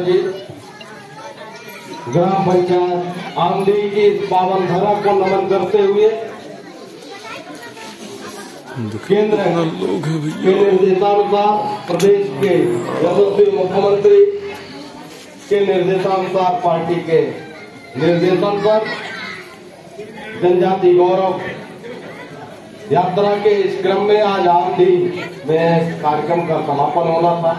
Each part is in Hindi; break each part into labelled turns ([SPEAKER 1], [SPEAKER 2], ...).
[SPEAKER 1] जी ग्राम पंचायत आमदी की इस पावन धरा को नमन करते हुए केंद्र के निर्देशानुसार प्रदेश के यशस्वी मुख्यमंत्री के निर्देशानुसार पार्टी के निर्देशन पर जनजाति गौरव यात्रा के इस क्रम में आज आमदी में कार्यक्रम का समापन होना था।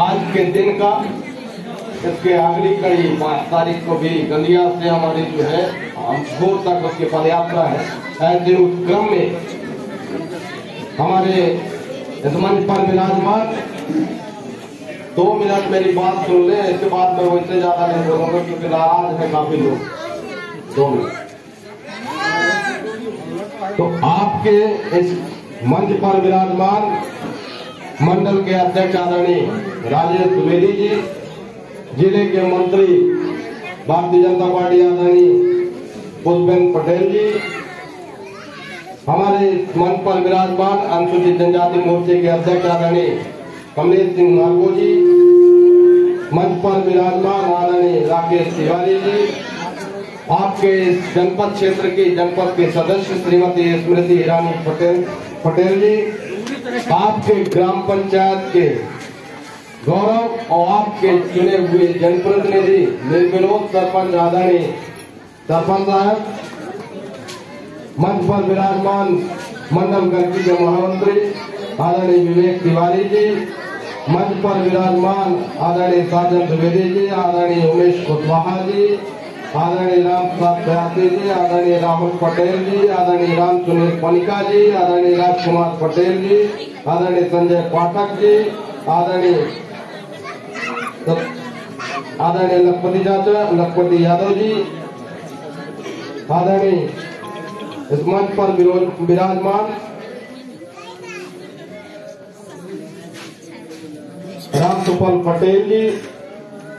[SPEAKER 1] आज के दिन का इसके अगली कड़ी पाँच तारीख को भी गंदिया से हमारी जो है भोर तक उसकी पदयात्रा है। ऐसे उस क्रम में हमारे मंच पर विराजमान दो मिनट मेरी बात सुन ले, इसके बाद मैं वैसे ज़्यादा नहीं बोलूँगा, क्योंकि नाराज़ है काफ़ी लोग। दो मिनट। तो आपके इस मंच पर विराजमान मंडल के अध्यक्ष आदरणीय राजेश द्विवेदी जी, ज़िले के मंत्री भारतीय जनता पार्टी आदरणीय पुष्पेंद्र पटेल जी, हमारे मंच पर विराजमान अनुसूचित जनजाति मोर्चे के अध्यक्ष आदरणीय कमलेश सिंह नागो जी, मंच पर विराजमान आदरणीय राकेश तिवारी जी आपके जनपद क्षेत्र की जनपद के सदस्य श्रीमती स्मृति ईरानी पटेल पटेल जी, आपके ग्राम पंचायत के गौरव और आपके चुने हुए जनप्रतिनिधि निर्विरोध सरपंच आदरणीय सरपंच साहब, मंच पर विराजमान मंडल गर्गी के महामंत्री आदरणीय विवेक तिवारी जी, मंच पर विराजमान आदरणीय साजन द्विवेदी जी, आदरणीय उमेश कुशवाहा जी आदरणीय राम बयासी जी, आदरणीय राहुल पटेल जी, आदरणीय राम सुनील पनिका जी, आदरणीय राजकुमार पटेल जी, आदरणीय संजय पाठक जी, आदरणीय आदरणीय लखपति चाचा, लखपति यादव जी, आदरणीय इस मंच पर विराजमान राम सुपल पटेल जी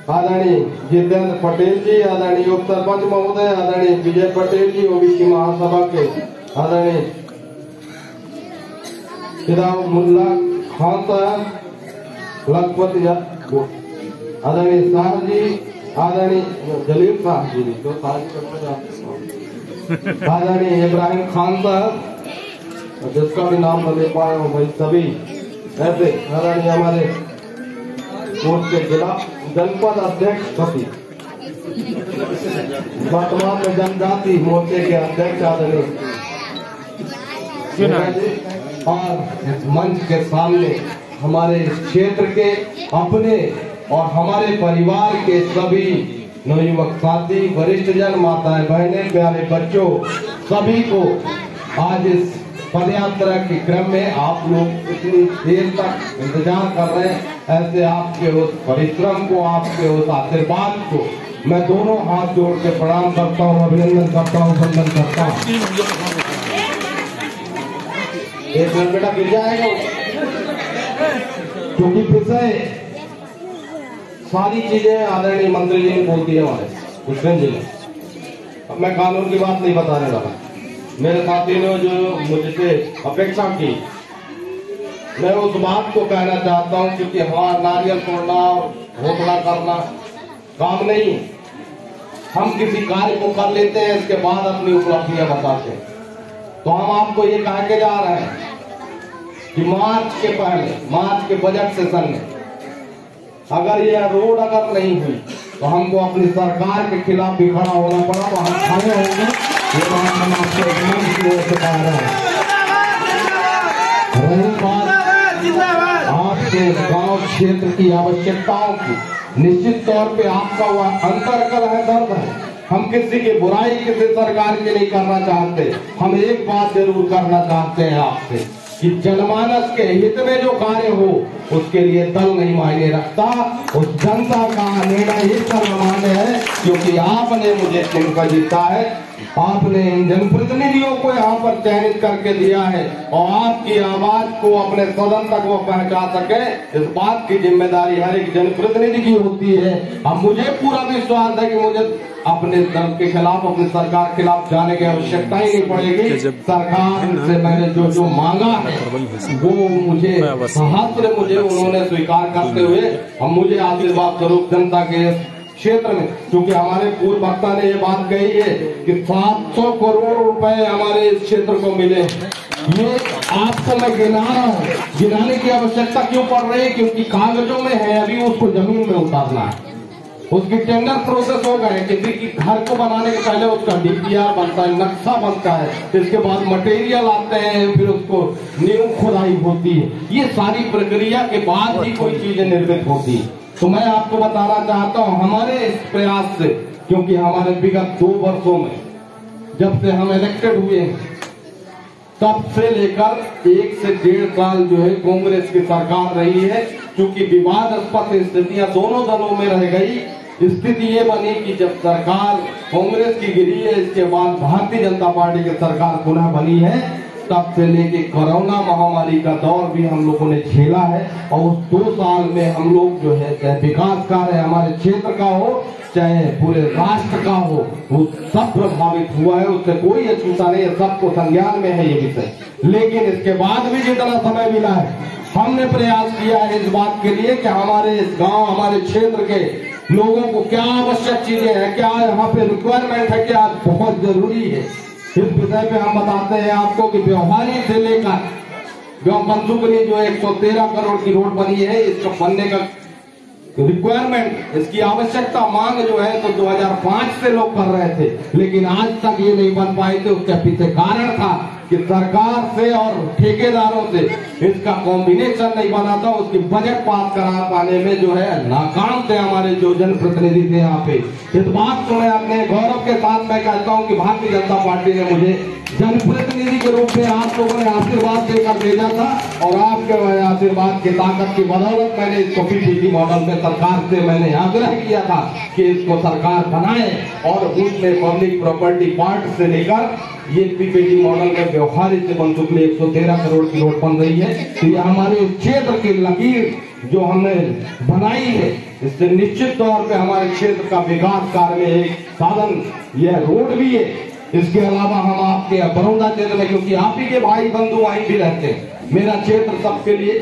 [SPEAKER 1] आदरणीय जितेंद्र पटेल जी, आदरणीय उप सरपंच महोदय, आदरणीय विजय पटेल जी, ओबीसी महासभा के आदरणीय फिराव मुल्ला खान साहब लखपत आदरणीय शाह जी, आदरणीय जलील शाह जी हैं। आदरणीय इब्राहिम खान साहब, जिसका भी नाम ले पाए भाई सभी, ऐसे आदरणीय हमारे कोर्ट के जिला जनपद अध्यक्ष सभी वर्तमान में जनजाति मोर्चे के अध्यक्ष आदरणीय और मंच के सामने हमारे क्षेत्र के अपने और हमारे परिवार के सभी नवयुवक साथी वरिष्ठ जन माताएँ बहनें प्यारे बच्चों सभी को आज इस पदयात्रा के क्रम में आप लोग इतनी देर तक इंतज़ार कर रहे हैं, ऐसे आपके उस परिश्रम को, आपके उस आशीर्वाद को मैं दोनों हाथ जोड़ के प्रणाम करता हूँ, अभिनंदन करता हूँ, वंदन करता हूँ। एक मिनट बेटा गिर जाएगा। क्योंकि फिर से सारी चीज़ें आदरणीय मंत्री जी ने बोल दी है हमारे पुष्पेंद्र जी ने। अब मैं कानून की बात नहीं बताने वाला। मेरे साथी ने जो मुझसे अपेक्षा की, मैं उस बात को कहना चाहता हूँ क्योंकि हमारा नारियल तोड़ना और घोषणा करना, काम नहीं। हम किसी कार्य को कर लेते हैं, इसके बाद अपनी उपलब्धियाँ बताते हैं। तो हम आपको ये कह के जा रहे हैं कि मार्च के पहले, मार्च के बजट सेशन में अगर ये रोड अगर नहीं हुई तो हमको अपनी सरकार के खिलाफ भी खड़ा होना पड़ा तो हम खड़े होंगे। हैं बात आपके गाँव क्षेत्र की आवश्यकताओं की निश्चित तौर पे आपका वह अंतर कल है दर्द है हम किसी की बुराई किसी सरकार की नहीं करना चाहते हम एक बात ज़रूर करना चाहते हैं आपसे कि जनमानस के हित में जो कार्य हो, उसके लिए दल नहीं मायने रखता। उस जनता का निर्णय ही सर्वमान्य है, क्योंकि आपने मुझे चुनकर जीता है। आपने इन जनप्रतिनिधियों को यहाँ पर चयनित करके दिया है, और आपकी आवाज़ को अपने सदन तक वो पहुँचा सके। इस बात की ज़िम्मेदारी हर एक जनप्रतिनिधि की होती है। अब मुझे पूरा विश्वास है कि मुझे अपने दल के खिलाफ अपनी सरकार के खिलाफ जाने की आवश्यकता ही नहीं पड़ेगी। सरकार से मैंने जो जो मांगा है वो मुझे सहस्त्र मुझे उन्होंने स्वीकार करते हुए हम मुझे आशीर्वाद स्वरूप जनता के क्षेत्र में क्योंकि हमारे पूर्व वक्ता ने ये बात कही है कि 700 करोड़ रुपए हमारे इस क्षेत्र को मिले ये आपको मैं गिना रहा हूँ। गिनाने की आवश्यकता क्यों पड़ रही है? क्योंकि कागजों में है अभी उसको ज़मीन में उतारना है। उसकी टेंडर प्रोसेस हो गए किसी की घर को बनाने के पहले उसका डीपीआर बनता है, नक्शा बनता है इसके बाद मटेरियल आते हैं, फिर उसको नींव खुदाई होती है। ये सारी प्रक्रिया के बाद ही कोई चीज़ निर्मित होती है। तो मैं आपको बताना चाहता हूँ, हमारे इस प्रयास से, क्योंकि हमारे विगत दो वर्षों में, जब से हम इलेक्टेड हुए हैं, तब से लेकर एक से डेढ़ साल जो है कांग्रेस की सरकार रही है, क्योंकि विवादास्पद स्थितियाँ दोनों दलों में रह गई स्थिति ये बनी कि जब सरकार कांग्रेस की गिरी है, इसके बाद भारतीय जनता पार्टी की सरकार पुनः बनी है, तब से लेके कोरोना महामारी का दौर भी हम लोगों ने झेला है। और उस दो साल में हम लोग जो है, चाहे विकास कार्य हमारे क्षेत्र का हो, चाहे पूरे राष्ट्र का हो, वो सब प्रभावित हुआ है, उससे कोई अछूता नहीं है, सबको संज्ञान में है ये विषय। लेकिन इसके बाद भी जितना समय मिला है, हमने प्रयास किया है इस बात के लिए कि हमारे इस गाँव, हमारे क्षेत्र के लोगों को क्या आवश्यक चीज़ें हैं? क्या यहाँ पे रिक्वायरमेंट है? क्या बहुत ज़रूरी है? इस विषय पे हम बताते हैं आपको कि व्यवहारी से लेकर बनसुकरी जो एक सौ तेरह करोड़ की रोड बनी है, इसको बनने का रिक्वायरमेंट इसकी आवश्यकता मांग जो है तो 2005 से लोग कर रहे थे, लेकिन आज तक ये नहीं बन पाए थे, उसके पीछे कारण था कि सरकार से और ठेकेदारों से इसका कॉम्बिनेशन नहीं बना था, उसकी बजट पास करा पाने में जो है नाकाम थे हमारे जो जनप्रतिनिधि थे यहाँ पे। इस बात को मैं अपने गौरव के साथ मैं कहता हूँ कि भारतीय जनता पार्टी ने मुझे जनप्रतिनिधि के रूप में आप लोगों ने आशीर्वाद देकर भेजा था और आपके आशीर्वाद की ताकत की बदौलत मैंने इसको पीपीपी मॉडल में सरकार से मैंने आग्रह किया था कि इसको सरकार बनाए और उसमें पब्लिक प्रॉपर्टी पार्ट से लेकर ये पीपीटी मॉडल में से बन चुके एक सौ तेरह करोड़ की रोड बन रही है। तो ये हमारे क्षेत्र की लकीर जो हमने बनाई है, इससे निश्चित तौर पे हमारे क्षेत्र का विकास कार्य में एक साधन, यह रोड भी है। इसके अलावा हम आपके बरौदा क्षेत्र में क्योंकि आप ही के भाई बंधु वहीं भी रहते हैं। मेरा क्षेत्र सबके लिए,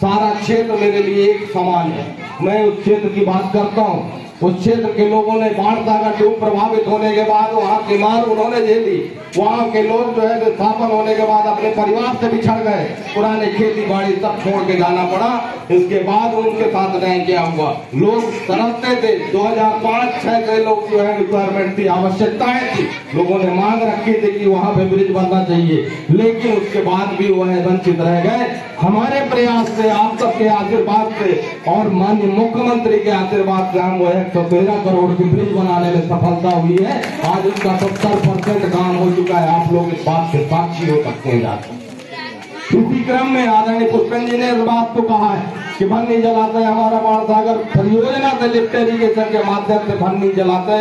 [SPEAKER 1] सारा क्षेत्र मेरे लिए एक समान है। मैं उस क्षेत्र की बात करता हूँ। उस क्षेत्र के लोगों ने बाढ़ सागर ट्यूब प्रभावित होने के बाद वहाँ की मार उन्होंने झेली वहाँ के लोग जो है विस्थापन होने के बाद अपने परिवार से बिछड़ गए। पुराने खेती बाड़ी सब छोड़ के जाना पड़ा। इसके बाद उनके साथ नहीं क्या हुआ? लोग तरसते थे। 2005 छह के लोग जो है रिक्वायरमेंट थी आवश्यकताएँ थी। लोगों ने मांग रखी थी कि वहाँ पे ब्रिज बनना चाहिए। लेकिन उसके बाद भी वह वंचित रह गए। हमारे प्रयास से, आप सबके आशीर्वाद से और माननीय मुख्यमंत्री के आशीर्वाद से हम वो तेरह करोड़ की ब्रिज बनाने में सफलता हुई है। आज उसका सत्तर परसेंट काम हो चुका है। आप लोग इस बात से साक्षी हो सकते हैं इसी क्रम में आदरणीय पुष्पन जी ने इस बात को कहा है कि भन्नी जलाते हमारा बाण सागर परियोजना से लिफ्ट इरीगेशन के माध्यम से भन्नी जलाते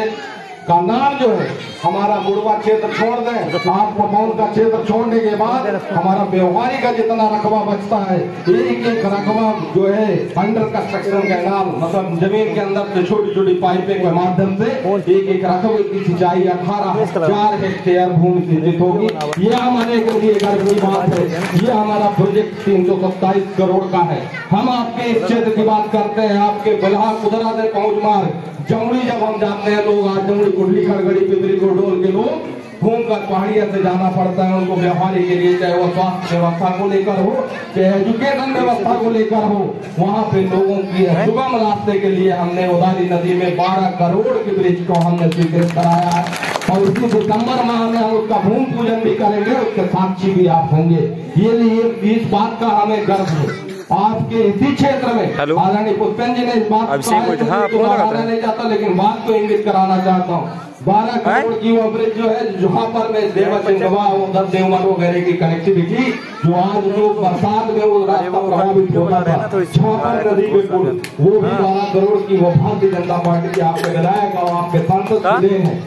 [SPEAKER 1] का नाम जो है, हमारा मुड़वा क्षेत्र छोड़ दें। आप पवन का क्षेत्र छोड़ने के बाद हमारा व्यवहारी का जितना रकबा बचता है, एक एक रकबा जो है, अंडर कंस्ट्रक्शन का नाम मतलब ज़मीन के अंदर से छोटी छोटी पाइपे के माध्यम से एक एक रकबे की सिंचाई अठारह चार हेक्टेयर भूमि सिंचित होगी। ये हमारे लिए गर्व की बात है। ये हमारा प्रोजेक्ट तीन सौ सत्ताईस करोड़ का है। हम आपके इस क्षेत्र की बात करते हैं। आपके बिल्हा कुदरा पहुँच मार्ग जमुड़ी जब हम जाते हैं, लोग आज जमुड़ी कुंडली खड़गड़ी पिपरी कोडोल के लोग घूम कर पहाड़िया से जाना पड़ता है उनको व्यापारी के लिए, चाहे वो स्वास्थ्य व्यवस्था को लेकर हो, चाहे एजुकेशन व्यवस्था को लेकर हो। वहाँ पे लोगों की सुगम रास्ते के लिए हमने उदारी नदी में 12 करोड़ के ब्रिज को हमने स्वीकृत कराया है। और उसी दिसंबर माह में हम उसका भूमि पूजन भी करेंगे, उसके साक्षी भी आप होंगे। ये इस बात का हमें गर्व है। आपके इसी क्षेत्र में। आदरणीय पुष्पन जी ने इस बात को हाँ, तो नहीं चाहता लेकिन बात को इंगित कराना चाहता हूँ। बारह करोड़ की वो ब्रिज जो है जहाँ पर में देवा सिंहवा उधर देवमन वगैरह की कनेक्टिविटी जो आज जो बरसात में वो रास्ता प्रभावित होता था तो जहाँ पर नदी के पुल वो भी हाँ। बारह करोड़ की वो भारतीय जनता पार्टी के आपके विधायक और आपके सांसद हाँ। है।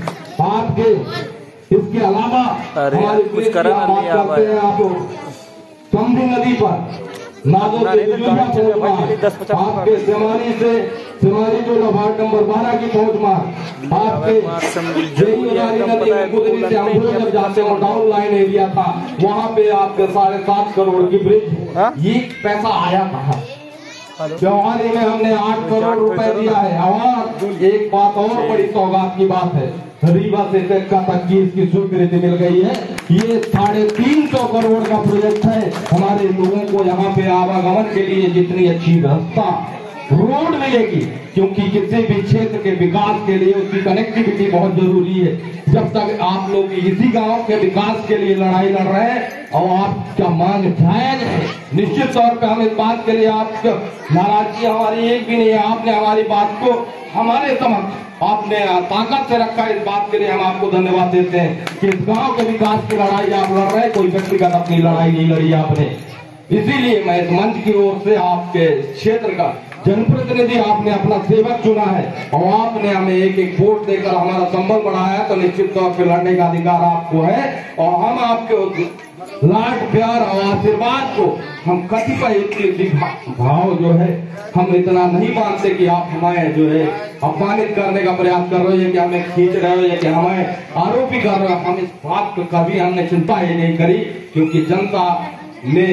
[SPEAKER 1] आपके इसके अलावा हमारी बात करते हैं आप समझी नदी पर।
[SPEAKER 2] नहीं तो
[SPEAKER 1] बिजुलिया
[SPEAKER 2] गाड़ी चल
[SPEAKER 1] पहुँच
[SPEAKER 2] भाई
[SPEAKER 1] मार
[SPEAKER 2] डेली 10 50
[SPEAKER 1] आपके सिमानी से सिमानी जो वार्ड नंबर बारह की पहुँच मार आपके जाते हैं डाउन लाइन एरिया था वहाँ पे आपके साढ़े सात करोड़ की ब्रिज
[SPEAKER 2] हाँ?
[SPEAKER 1] ये पैसा आया कहा?
[SPEAKER 2] हेलो?
[SPEAKER 1] में हमने आठ करोड़ रुपए दिया है। और एक बात और बड़ी सौगात की बात है रीवा से टेक्का तक की इसकी स्वीकृति मिल गई है। ये साढ़े तीन सौ करोड़ का प्रोजेक्ट है। हमारे लोगों को यहाँ पे आवागमन के लिए जितनी अच्छी रास्ता रोड मिलेगी, क्योंकि किसी भी क्षेत्र के विकास के लिए उसकी कनेक्टिविटी बहुत ज़रूरी है। जब तक आप लोग इसी गाँव के विकास के लिए लड़ाई लड़ रहे हैं, और आपका मांग जायज़ है, निश्चित तौर पे हम इस बात के लिए आपके नाराज़गी हमारी एक भी नहीं है, आपने हमारी बात को हमारे समक्ष आपने ताकत से रखा इस बात के लिए हम आपको धन्यवाद देते हैं कि इस गाँव के विकास की लड़ाई आप लड़ रहे हैं, कोई व्यक्तिगत अपनी लड़ाई नहीं लड़ी आपने। इसीलिए मैं इस मंच की ओर से आपके क्षेत्र का जनप्रतिनिधि आपने अपना सेवक चुना है और आपने हमें एक एक वोट देकर हमारा संबल बढ़ाया तो निश्चित तौर पर लड़ने का अधिकार आपको है और हम आपके लाड, प्यार और आशीर्वाद को हम कतिपय इतने भाव जो है, हम इतना नहीं मानते कि आप हमें जो है अपमानित करने का प्रयास कर रहे हो कि हमें खींच रहे हो कि हमें आरोपी कर रहे हो। हम इस बात को कभी हमने चिंता ही नहीं करी, क्योंकि जनता ने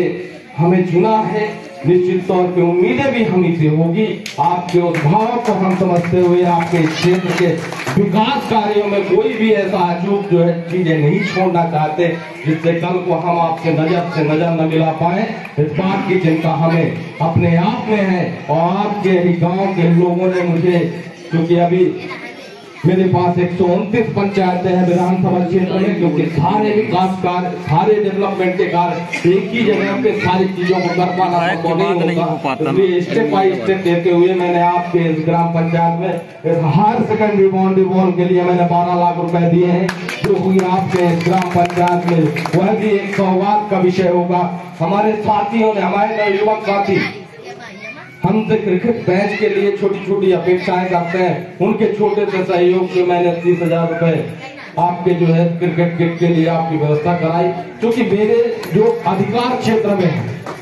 [SPEAKER 1] हमें चुना है। निश्चित तौर पे उम्मीदें भी हमी से होगी। आपके उस भाव को हम समझते हुए, आपके क्षेत्र के विकास कार्यों में कोई भी ऐसा अचूक जो है चीज़ें नहीं छोड़ना चाहते, जिससे कल को हम आपसे नज़र से नज़र न मिला पाए। इस बात की चिंता हमें अपने आप में है और आपके ही गाँव के लोगों ने मुझे, क्योंकि अभी मेरे पास एक सौ उनतीस पंचायतें हैं विधानसभा क्षेत्र में जो क्योंकि सारे विकास कार्य सारे डेवलपमेंट के कार्य एक ही जगह पे सारी चीज़ों को कर पाना संभव
[SPEAKER 2] नहीं हो ना।
[SPEAKER 1] इसलिए स्टेप बाई स्टेप देते हुए मैंने आपके इस ग्राम पंचायत में इस हायर सेकेंडरी बाउंड्री वॉल के लिए मैंने बारह लाख रुपए दिए हैं जो हुई आपके इस ग्राम पंचायत में वह भी एक सौगात का विषय होगा हमारे साथियों ने हमारे नवयुवक साथी हमसे क्रिकेट मैच के लिए छोटी छोटी अपेक्षाएँ करते हैं। उनके छोटे से सहयोग से मैंने तीस हज़ार रुपए आपके जो है क्रिकेट किट के लिए आपकी व्यवस्था कराई। क्योंकि मेरे जो अधिकार क्षेत्र में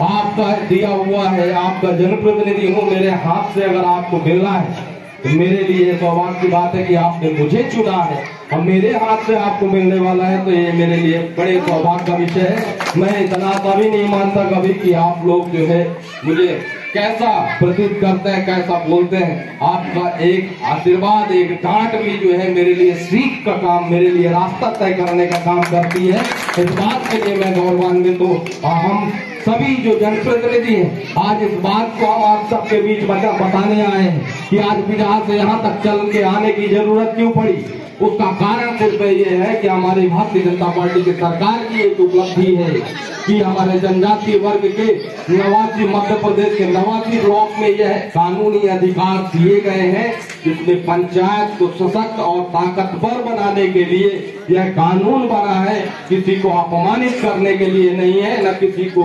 [SPEAKER 1] आपका दिया हुआ है, आपका जनप्रतिनिधि हूँ, मेरे हाथ से अगर आपको मिलना है तो मेरे लिए सौभाग्य की बात है कि आपने मुझे चुना है। और मेरे हाथ से आपको मिलने वाला है तो ये मेरे लिए बड़े सौभाग्य का विषय है। मैं इतना कभी नहीं मानता कभी कि आप लोग जो है मुझे कैसा प्रतीत करते हैं, कैसा बोलते हैं? आपका एक आशीर्वाद, एक डांट भी जो है मेरे लिए सीख का काम, मेरे लिए रास्ता तय करने का काम करती है। इस बात के लिए मैं गौरवान्वित हूँ। और हम सभी जो जनप्रतिनिधि हैं, आज इस बात को हम आप सबके बीच बता बताने आए हैं कि आज बिहार से यहाँ तक चल के आने की ज़रूरत क्यों पड़ी? उसका कारण सिर्फ़ ये है कि हमारी भारतीय जनता पार्टी की सरकार की एक उपलब्धि है। कि हमारे जनजाति वर्ग के नवासी मध्य प्रदेश के नवासी ब्लॉक में यह कानूनी अधिकार दिए गए हैं, जिसमें पंचायत को सशक्त और ताकतवर बनाने के लिए यह कानून बना है। किसी को अपमानित करने के लिए नहीं है, न किसी को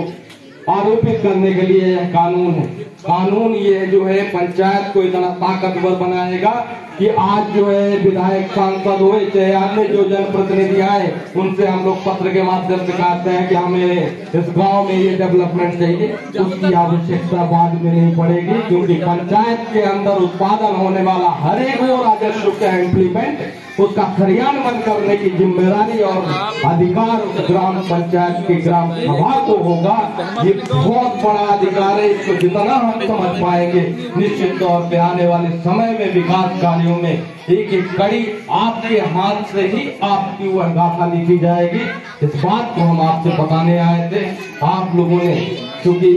[SPEAKER 1] आरोपित करने के लिए यह कानून है। कानून ये जो है, पंचायत को इतना ताकतवर बनाएगा कि आज जो है, विधायक सांसद हुए, चाहे अन्य जो जनप्रतिनिधि आए, उनसे हम लोग पत्र के माध्यम से कहते हैं कि हमें इस गाँव में ये डेवलपमेंट चाहिए। उसकी आवश्यकता बाद में नहीं पड़ेगी, क्योंकि पंचायत के अंदर उत्पादन होने वाला हर एक वो राजस्व का इम्प्लीमेंट उसका क्रियान्वयन करने की ज़िम्मेदारी और अधिकार ग्राम पंचायत की ग्राम सभा को होगा। ये बहुत बड़ा अधिकार है, इसको जितना हम समझ पाएँगे, निश्चित तौर पे आने वाले समय में विकास कार्यों में। एक एक कड़ी आपके हाथ से ही आपकी वह गाथा लिखी जाएगी। इस बात को हम आपसे बताने आए थे। आप लोगों ने क्योंकि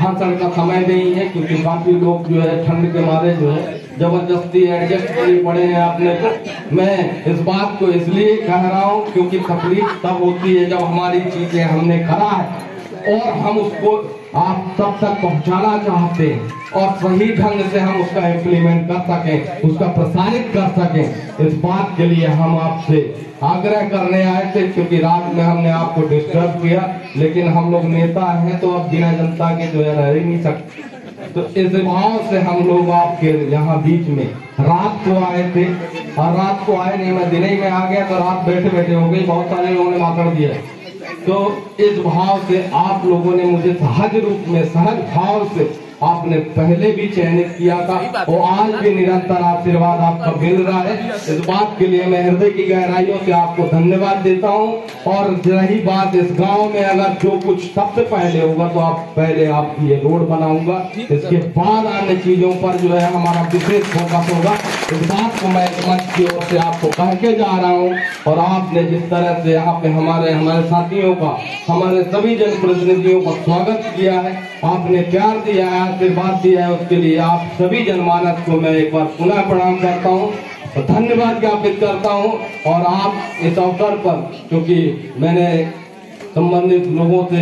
[SPEAKER 1] भाषण का समय नहीं है, क्योंकि काफ़ी लोग जो है ठंड के मारे जो है ज़बरदस्ती एडजस्ट करनी पड़े हैं आपने को मैं इस बात को इसलिए कह रहा हूँ क्योंकि तकलीफ़ तब होती है जब हमारी चीज़ें हमने करा है, और हम उसको आप तब तक पहुंचाना चाहते हैं, और सही ढंग से हम उसका इम्प्लीमेंट कर सकें, उसका प्रसारित कर सकें। इस बात के लिए हम आपसे आग्रह करने आए थे, क्योंकि रात में हमने आपको डिस्टर्ब किया। लेकिन हम लोग नेता हैं तो अब बिना जनता के जो है रह ही नहीं सकते तो इस भाव से हम लोग आपके यहाँ बीच में, रात को आए थे, और रात को आए नहीं, मैं दिन ही में आ गया तो रात बैठे बैठे हो गई, बहुत सारे लोगों ने माकड़ दिया तो इस भाव से आप लोगों ने मुझे सहज रूप में, सहज भाव से आपने पहले भी चयनित किया था और आज भी निरंतर आशीर्वाद आपका मिल रहा है। इस बात के लिए मैं हृदय की गहराइयों से आपको धन्यवाद देता हूँ। और रही बात इस गाँव में अगर जो कुछ सबसे पहले होगा तो आप पहले आप ये रोड बनाऊँगा। इसके बाद अन्य चीज़ों पर जो है हमारा विशेष फोकस होगा। इस बात को मैं इस मंच की ओर से आपको कह के जा रहा हूँ। और आपने जिस तरह से यहाँ पे हमारे हमारे साथियों का हमारे सभी जनप्रतिनिधियों का स्वागत किया है। आपने प्यार दिया है, आशीर्वाद दिया है उसके लिए आप सभी जनमानस को मैं एक बार पुनः प्रणाम करता हूँ। तो धन्यवाद ज्ञापित करता हूँ और आप इस अवसर पर, क्योंकि मैंने संबंधित लोगों से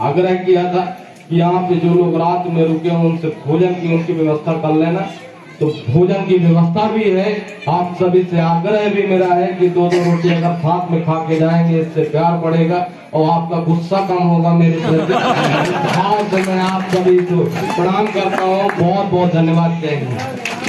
[SPEAKER 1] आग्रह किया था कि यहाँ पे जो लोग रात में रुके हों, उनसे भोजन की उनकी व्यवस्था कर लेना। तो भोजन की व्यवस्था भी है। आप सभी से आग्रह भी मेरा है कि दो दो रोटी अगर साथ में खा के जाएँगे, इससे प्यार बढ़ेगा और आपका गुस्सा कम होगा मेरे से। मैं आप सभी को प्रणाम करता हूँ। बहुत बहुत धन्यवाद हिंद।